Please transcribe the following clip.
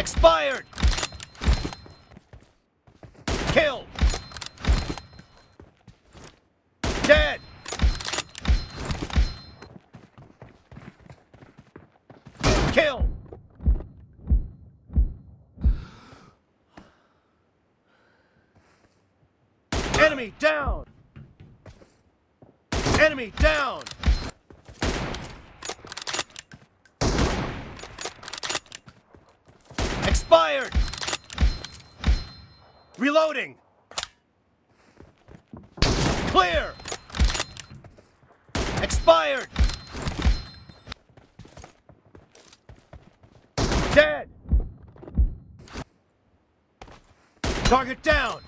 Expired! Killed! Dead! Kill! Enemy down! Enemy down! Expired! Reloading! Clear! Expired! Dead! Target down!